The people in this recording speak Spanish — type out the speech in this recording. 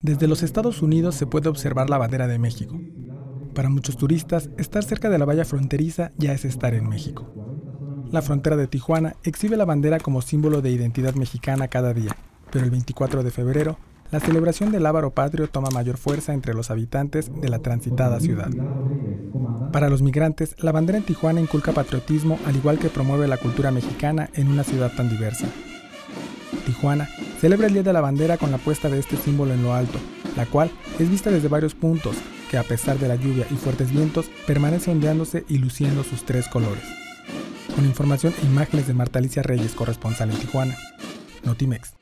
Desde los Estados Unidos se puede observar la bandera de México. Para muchos turistas, estar cerca de la valla fronteriza ya es estar en México. La frontera de Tijuana exhibe la bandera como símbolo de identidad mexicana cada día, pero el 24 de febrero, la celebración del Ávaro Patrio toma mayor fuerza entre los habitantes de la transitada ciudad. Para los migrantes, la bandera en Tijuana inculca patriotismo al igual que promueve la cultura mexicana en una ciudad tan diversa. Tijuana celebra el Día de la Bandera con la puesta de este símbolo en lo alto, la cual es vista desde varios puntos, que a pesar de la lluvia y fuertes vientos, permanece ondeándose y luciendo sus tres colores. Con información e imágenes de Marta Alicia Reyes, corresponsal en Tijuana. Notimex.